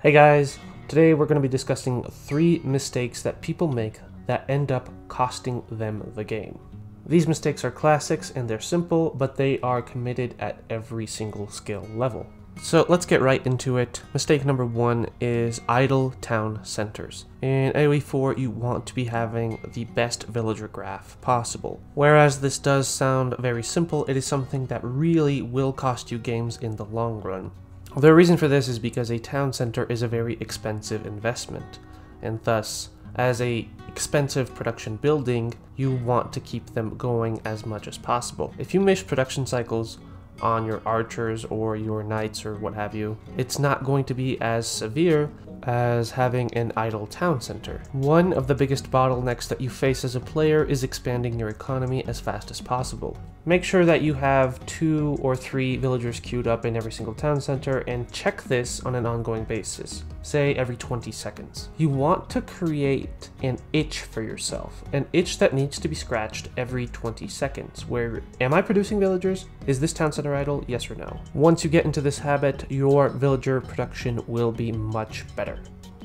Hey guys, today we're going to be discussing three mistakes that people make that end up costing them the game. These mistakes are classics and they're simple, but they are committed at every single skill level. So let's get right into it. Mistake number one is idle town centers. In AoE 4, you want to be having the best villager graph possible. Whereas this does sound very simple, it is something that really will cost you games in the long run. The reason for this is because a town center is a very expensive investment, and thus, as a expensive production building, you want to keep them going as much as possible. If you miss production cycles, on your archers or your knights or what have you, it's not going to be as severe as having an idle town center. One of the biggest bottlenecks that you face as a player is expanding your economy as fast as possible. Make sure that you have two or three villagers queued up in every single town center and check this on an ongoing basis, say every 20 seconds. You want to create an itch for yourself, an itch that needs to be scratched every 20 seconds, where am I producing villagers? Is this town center Yes or no? Once you get into this habit, your villager production will be much better.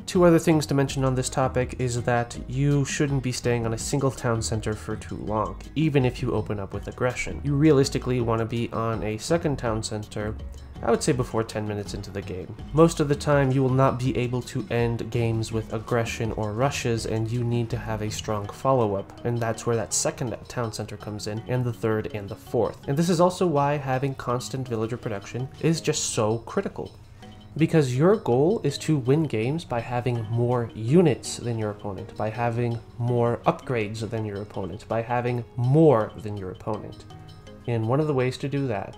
Two other things to mention on this topic is that you shouldn't be staying on a single town center for too long, even if you open up with aggression. You realistically want to be on a second town center I would say before 10 minutes into the game. Most of the time you will not be able to end games with aggression or rushes and you need to have a strong follow-up and that's where that second town center comes in and the third and the fourth. And this is also why having constant villager production is just so critical because your goal is to win games by having more units than your opponent, by having more upgrades than your opponent, by having more than your opponent. And one of the ways to do that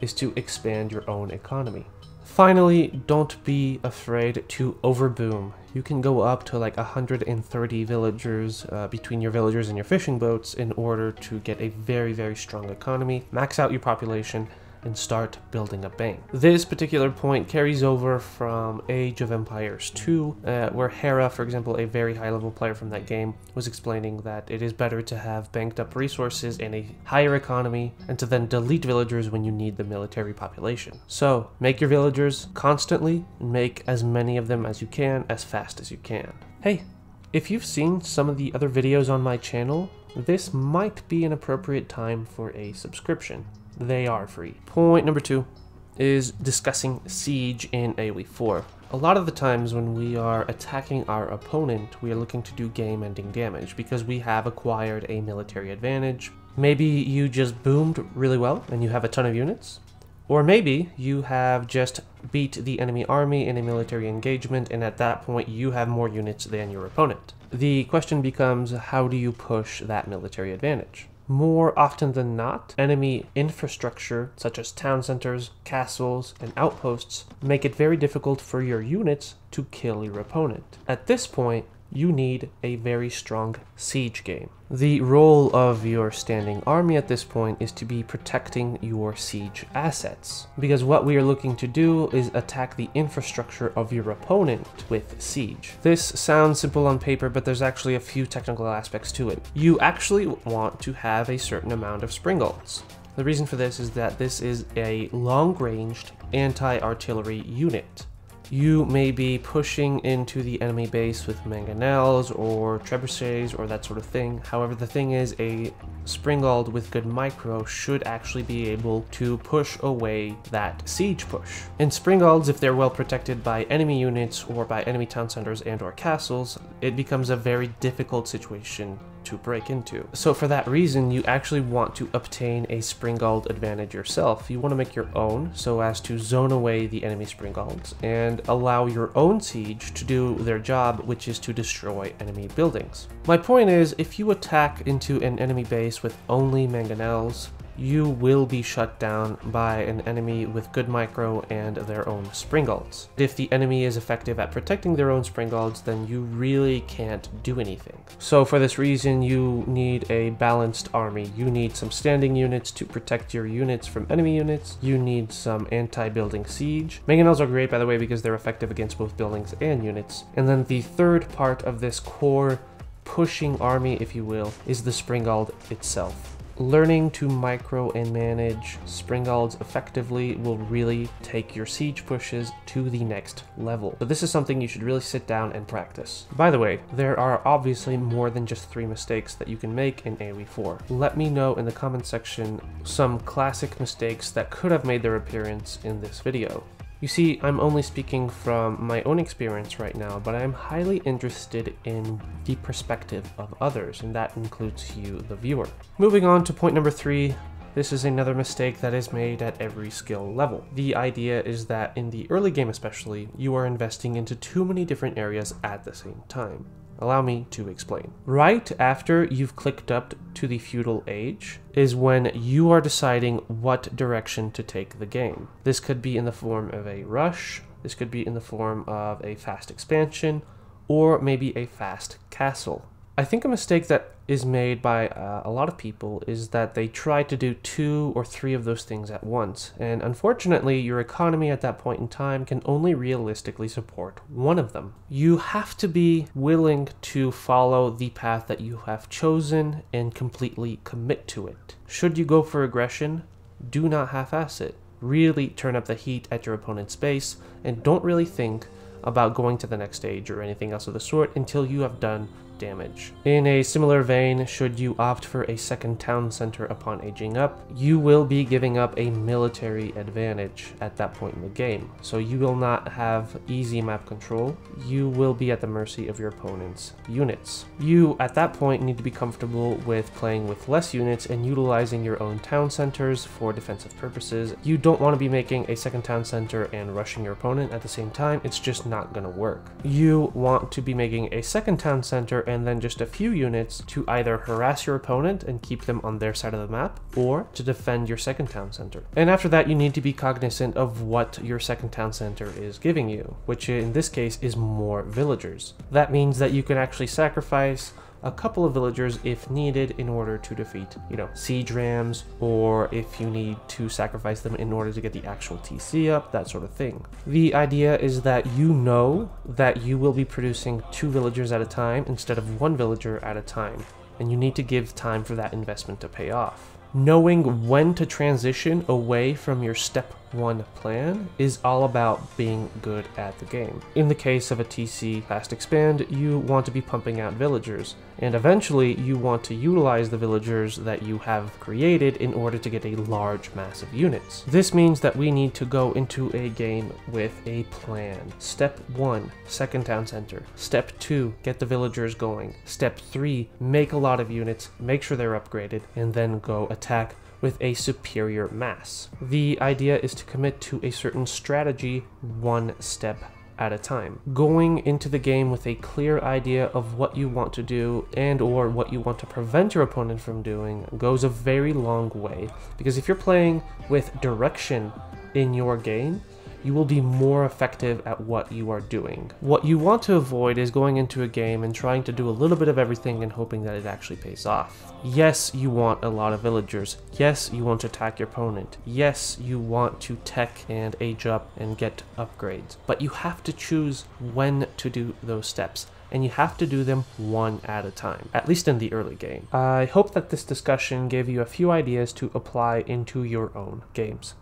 is to expand your own economy. Finally, don't be afraid to overboom. You can go up to like 130 villagers uh, between your villagers and your fishing boats in order to get a very, very strong economy, max out your population, and start building a bank. This particular point carries over from Age of Empires 2, uh, where Hera, for example, a very high level player from that game, was explaining that it is better to have banked up resources and a higher economy and to then delete villagers when you need the military population. So make your villagers constantly and make as many of them as you can as fast as you can. Hey, if you've seen some of the other videos on my channel, this might be an appropriate time for a subscription they are free. Point number two is discussing siege in AoE 4. A lot of the times when we are attacking our opponent, we are looking to do game-ending damage because we have acquired a military advantage. Maybe you just boomed really well and you have a ton of units. Or maybe you have just beat the enemy army in a military engagement and at that point you have more units than your opponent. The question becomes how do you push that military advantage? More often than not, enemy infrastructure, such as town centers, castles, and outposts, make it very difficult for your units to kill your opponent. At this point, you need a very strong siege game. The role of your standing army at this point is to be protecting your siege assets, because what we are looking to do is attack the infrastructure of your opponent with siege. This sounds simple on paper, but there's actually a few technical aspects to it. You actually want to have a certain amount of springald's. The reason for this is that this is a long-ranged anti-artillery unit you may be pushing into the enemy base with mangonels or trebuchets or that sort of thing. However, the thing is a Springald with good micro should actually be able to push away that siege push. In Springalds, if they're well protected by enemy units or by enemy town centers and or castles, it becomes a very difficult situation to break into. So for that reason, you actually want to obtain a Springald advantage yourself. You want to make your own so as to zone away the enemy Springalds and allow your own siege to do their job, which is to destroy enemy buildings. My point is, if you attack into an enemy base with only mangonels, you will be shut down by an enemy with good micro and their own Springalds. If the enemy is effective at protecting their own Springalds, then you really can't do anything. So for this reason, you need a balanced army. You need some standing units to protect your units from enemy units. You need some anti-building siege. Mangonels are great, by the way, because they're effective against both buildings and units. And then the third part of this core pushing army, if you will, is the Springald itself. Learning to micro and manage Springalds effectively will really take your siege pushes to the next level. So this is something you should really sit down and practice. By the way, there are obviously more than just three mistakes that you can make in AoE 4. Let me know in the comment section some classic mistakes that could have made their appearance in this video. You see, I'm only speaking from my own experience right now, but I'm highly interested in the perspective of others, and that includes you, the viewer. Moving on to point number three, this is another mistake that is made at every skill level. The idea is that in the early game especially, you are investing into too many different areas at the same time. Allow me to explain. Right after you've clicked up to the feudal age is when you are deciding what direction to take the game. This could be in the form of a rush, this could be in the form of a fast expansion, or maybe a fast castle. I think a mistake that is made by uh, a lot of people is that they try to do two or three of those things at once. And unfortunately, your economy at that point in time can only realistically support one of them. You have to be willing to follow the path that you have chosen and completely commit to it. Should you go for aggression, do not half ass it. Really turn up the heat at your opponent's base and don't really think about going to the next stage or anything else of the sort until you have done damage. In a similar vein, should you opt for a second town center upon aging up, you will be giving up a military advantage at that point in the game. So you will not have easy map control, you will be at the mercy of your opponent's units. You, at that point, need to be comfortable with playing with less units and utilizing your own town centers for defensive purposes. You don't want to be making a second town center and rushing your opponent at the same time, it's just not going to work. You want to be making a second town center and then just a few units to either harass your opponent and keep them on their side of the map, or to defend your second town center. And after that, you need to be cognizant of what your second town center is giving you, which in this case is more villagers. That means that you can actually sacrifice a couple of villagers if needed in order to defeat, you know, siege rams, or if you need to sacrifice them in order to get the actual TC up, that sort of thing. The idea is that you know that you will be producing two villagers at a time instead of one villager at a time, and you need to give time for that investment to pay off knowing when to transition away from your step one plan is all about being good at the game. In the case of a TC fast expand, you want to be pumping out villagers, and eventually you want to utilize the villagers that you have created in order to get a large mass of units. This means that we need to go into a game with a plan. Step 1, second town center. Step 2, get the villagers going. Step 3, make a lot of units, make sure they're upgraded, and then go attack with a superior mass. The idea is to commit to a certain strategy one step at a time. Going into the game with a clear idea of what you want to do and or what you want to prevent your opponent from doing goes a very long way because if you're playing with direction in your game, you will be more effective at what you are doing. What you want to avoid is going into a game and trying to do a little bit of everything and hoping that it actually pays off. Yes, you want a lot of villagers. Yes, you want to attack your opponent. Yes, you want to tech and age up and get upgrades. But you have to choose when to do those steps and you have to do them one at a time, at least in the early game. I hope that this discussion gave you a few ideas to apply into your own games.